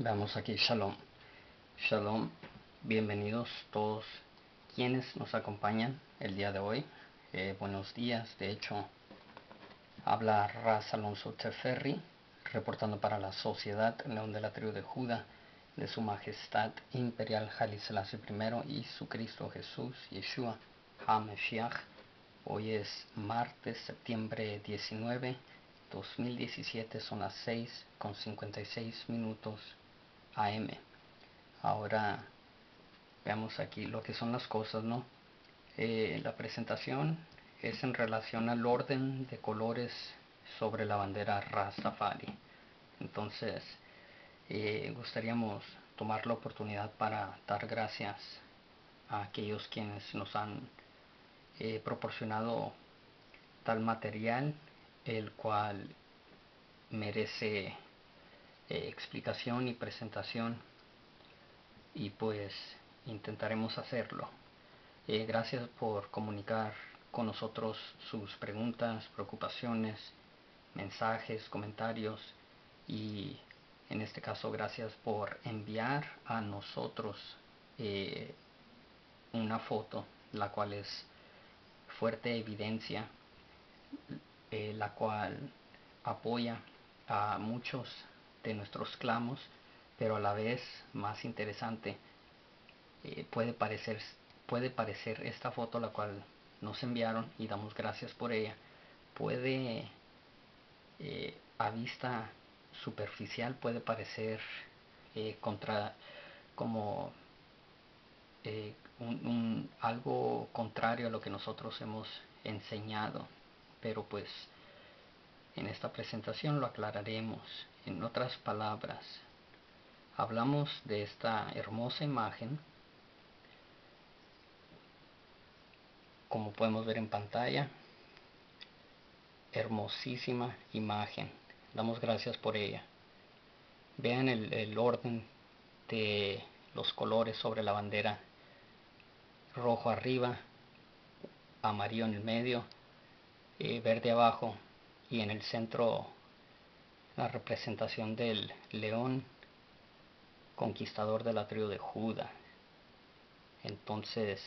Veamos aquí, shalom. Shalom, bienvenidos todos quienes nos acompañan el día de hoy. Eh, buenos días, de hecho, habla Raz Alonso Teferri, reportando para la Sociedad León de la Tribu de Judá de Su Majestad Imperial Selassie I y su Cristo Jesús, Yeshua HaMashiach. Hoy es martes, septiembre 19, 2017, son las 6 con 56 minutos AM. Ahora veamos aquí lo que son las cosas, ¿no? Eh, la presentación es en relación al orden de colores sobre la bandera Rastafari. Entonces, eh, gustaríamos tomar la oportunidad para dar gracias a aquellos quienes nos han eh, proporcionado tal material, el cual merece eh, explicación y presentación y pues intentaremos hacerlo. Eh, gracias por comunicar con nosotros sus preguntas, preocupaciones, mensajes, comentarios y en este caso gracias por enviar a nosotros eh, una foto la cual es fuerte evidencia la cual apoya a muchos de nuestros clamos, pero a la vez más interesante eh, puede parecer puede parecer esta foto la cual nos enviaron y damos gracias por ella puede eh, a vista superficial puede parecer eh, contra como un, algo contrario a lo que nosotros hemos enseñado pero pues en esta presentación lo aclararemos. En otras palabras, hablamos de esta hermosa imagen, como podemos ver en pantalla, hermosísima imagen. Damos gracias por ella. Vean el, orden de los colores sobre la bandera. Rojo arriba, amarillo en el medio, eh, verde abajo y en el centro la representación del león conquistador de la tribu de Judá. Entonces,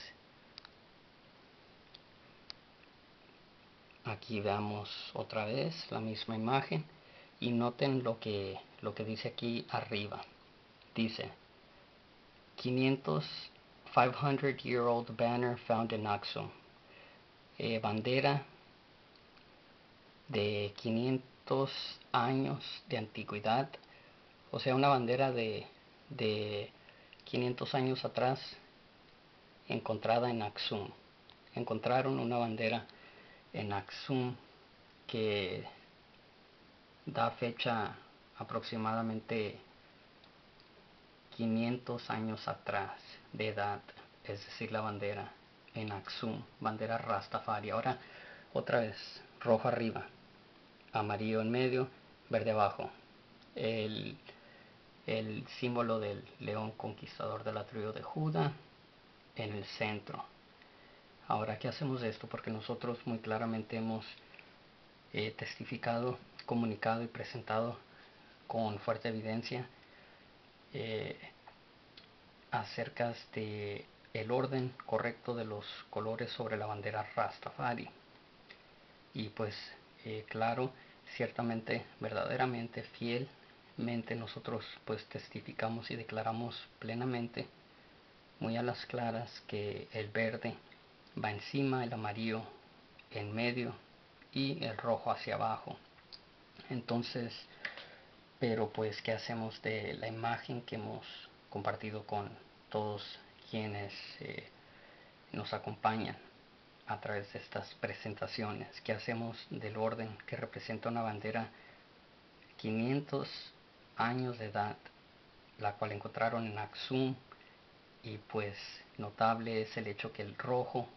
aquí veamos otra vez la misma imagen y noten lo que, lo que dice aquí arriba. Dice, 500, 500 year old banner found in Aksum. Eh, bandera de 500 años de antigüedad, o sea, una bandera de, de 500 años atrás encontrada en Aksum. Encontraron una bandera en Aksum que da fecha aproximadamente 500 años atrás de edad, es decir, la bandera en Aksum, bandera Rastafari. Ahora, otra vez, rojo arriba, amarillo en medio, verde abajo. El, el símbolo del león conquistador de la tribu de Judá en el centro. Ahora, ¿qué hacemos de esto? Porque nosotros muy claramente hemos eh, testificado, comunicado y presentado con fuerte evidencia eh, acerca de el orden correcto de los colores sobre la bandera Rastafari. Y pues eh, claro, ciertamente, verdaderamente, fielmente nosotros pues testificamos y declaramos plenamente, muy a las claras, que el verde va encima, el amarillo en medio y el rojo hacia abajo. Entonces, pero pues, ¿qué hacemos de la imagen que hemos compartido con todos quienes eh, nos acompañan? A través de estas presentaciones que hacemos del orden que representa una bandera 500 años de edad, la cual encontraron en Aksum y pues notable es el hecho que el rojo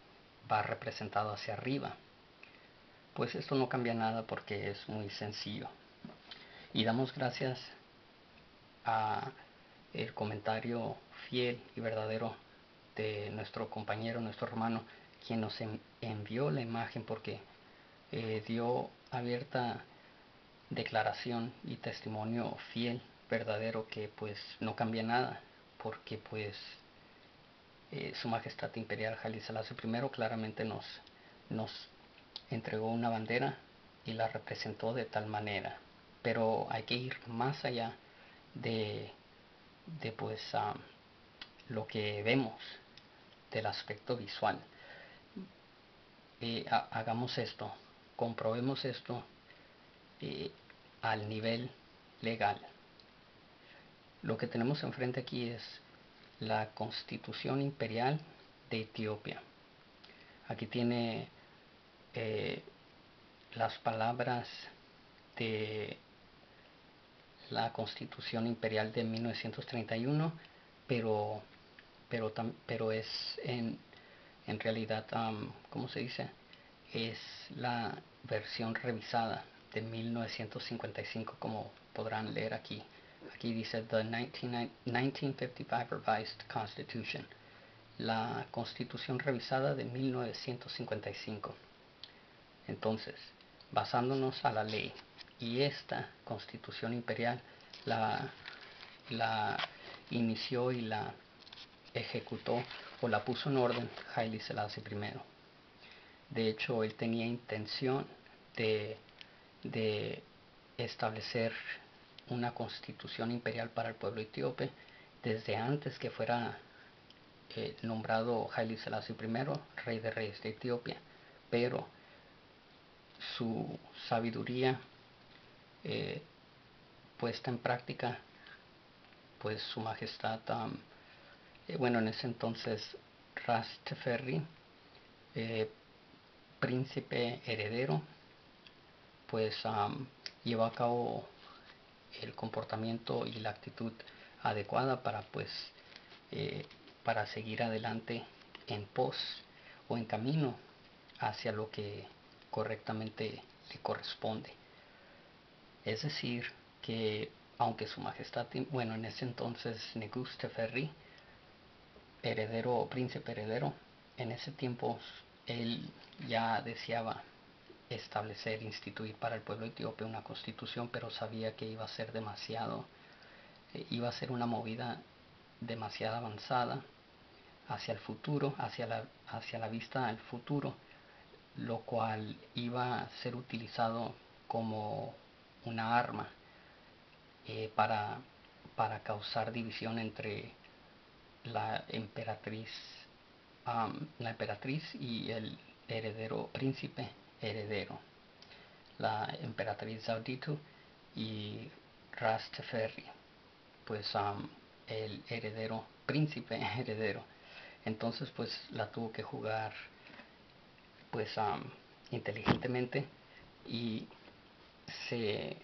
va representado hacia arriba. Pues esto no cambia nada porque es muy sencillo. Y damos gracias a el comentario fiel y verdadero de nuestro compañero, nuestro hermano quien nos envió la imagen porque eh, dio abierta declaración y testimonio fiel verdadero que pues no cambia nada, porque pues eh, Su Majestad Imperial Haile Selassie I claramente nos, nos entregó una bandera y la representó de tal manera. Pero hay que ir más allá de, de pues lo que vemos del aspecto visual. Eh, hagamos esto, comprobemos esto eh, al nivel legal. Lo que tenemos enfrente aquí es la Constitución Imperial de Etiopía. Aquí tiene eh, las palabras de la Constitución Imperial de 1931, pero, pero, pero es en, en realidad, ¿cómo se dice? Es la versión revisada de 1955, como podrán leer aquí. Aquí dice The 1955 Revised Constitution, la Constitución revisada de 1955. Entonces, basándonos a la ley y esta Constitución imperial la, la inició y la ejecutó o la puso en orden Haile Selassie I. De hecho, él tenía intención de, de establecer una constitución imperial para el pueblo etíope desde antes que fuera eh, nombrado Haile Selassie I, rey de reyes de Etiopía. Pero su sabiduría eh, puesta en práctica, pues su majestad, eh, bueno, en ese entonces Ras príncipe heredero, pues llevó a cabo el comportamiento y la actitud adecuada para pues eh, para seguir adelante en pos o en camino hacia lo que correctamente le corresponde. Es decir, que aunque su majestad, bueno, en ese entonces Negus Teferri, heredero o príncipe heredero, en ese tiempo él ya deseaba establecer, instituir para el pueblo etíope una constitución, pero sabía que iba a ser demasiado, eh, iba a ser una movida demasiado avanzada hacia el futuro, hacia la, hacia la vista al futuro, lo cual iba a ser utilizado como una arma eh, para, para causar división entre la emperatriz, la emperatriz y el heredero príncipe heredero, la emperatriz Zauditu y Rasteferri, pues el heredero, príncipe heredero. Entonces pues la tuvo que jugar pues inteligentemente y se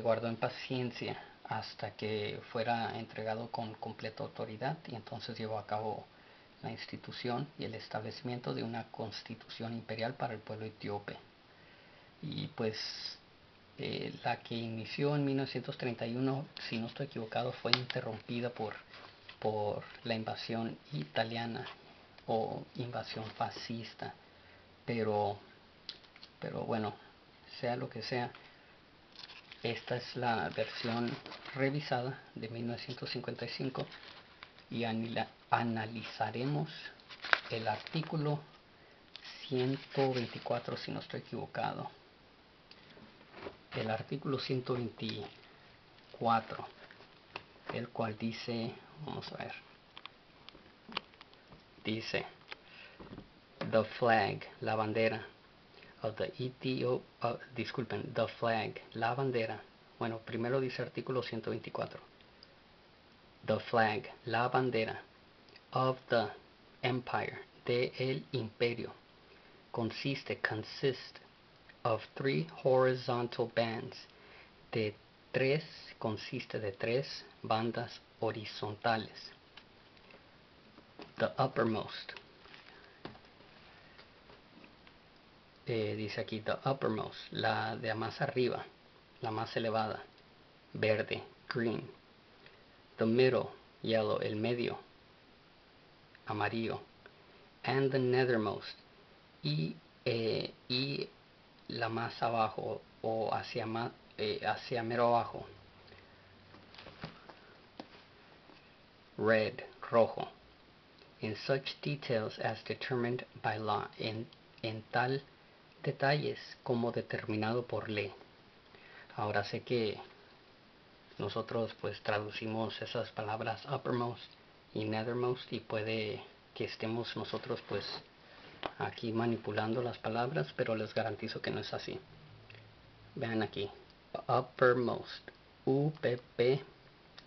guardó en paciencia hasta que fuera entregado con completa autoridad y entonces llevó a cabo la institución y el establecimiento de una constitución imperial para el pueblo etíope. Y pues eh, la que inició en 1931, si no estoy equivocado, fue interrumpida por, por la invasión italiana o invasión fascista. Pero, pero bueno, sea lo que sea, esta es la versión revisada de 1955 y analizaremos el artículo 124 si no estoy equivocado. El artículo 124 el cual dice vamos a ver dice the flag la bandera of the Ethiop, uh, disculpen the flag la bandera. Bueno primero dice artículo 124 the flag, la bandera of the empire, de el imperio, consiste, consist of three horizontal bands, de tres, consiste de tres bandas horizontales. The uppermost, Eh, dice aquí the uppermost, la de más arriba, la más elevada, verde, green, the middle, yellow, el medio, amarillo, and the nethermost, y, eh, la más abajo o hacia, más, eh, hacia mero abajo, red, rojo, in such details as determined by law, en, en tal detalles como determinado por ley. Ahora sé que nosotros pues traducimos esas palabras uppermost y nethermost y puede que estemos nosotros pues aquí manipulando las palabras, pero les garantizo que no es así. Vean aquí, uppermost, U P P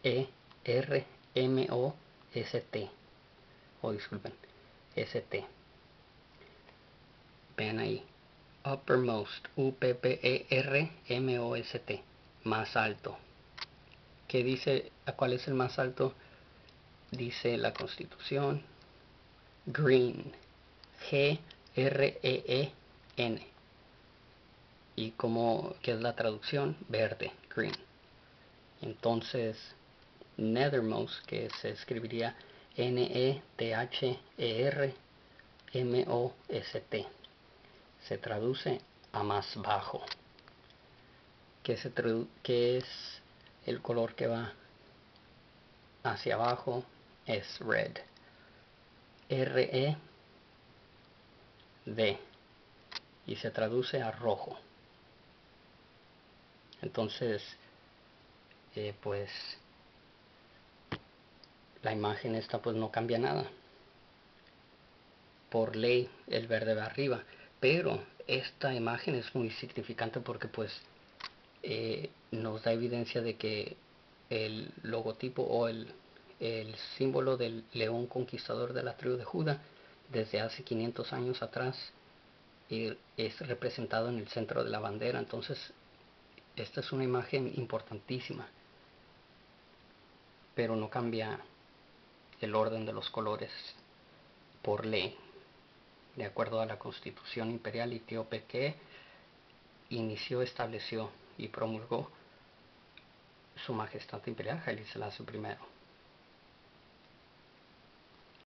E R M O S T. O oh, disculpen, S T. Vean ahí, uppermost, U P P E R M O S T, más alto. ¿Qué dice? ¿Cuál es el más alto? Dice la Constitución. Green. G R E E N. Y como qué es la traducción? Verde, green. Entonces, nethermost, que se escribiría N Se traduce a más bajo. ¿Qué, se ¿Qué es el color que va hacia abajo? Es red. R E D y se traduce a rojo. Entonces, eh, pues la imagen esta pues no cambia nada. Por ley el verde va arriba, pero esta imagen es muy significante porque pues eh, nos da evidencia de que el logotipo o el, el símbolo del león conquistador de la tribu de Judá desde hace 500 años atrás es representado en el centro de la bandera. Entonces, esta es una imagen importantísima, pero no cambia el orden de los colores por ley, de acuerdo a la constitución imperial etíope que inició, estableció y promulgó su majestad imperial Haile Selassie I.